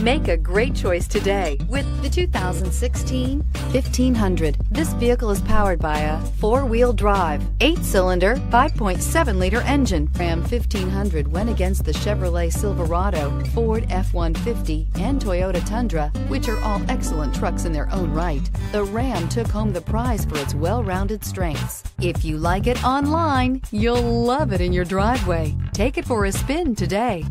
Make a great choice today with the 2016 1500. This vehicle is powered by a four-wheel drive, eight-cylinder, 5.7-liter engine. Ram 1500 went against the Chevrolet Silverado, Ford F-150, and Toyota Tundra, which are all excellent trucks in their own right. The Ram took home the prize for its well-rounded strengths. If you like it online, you'll love it in your driveway. Take it for a spin today.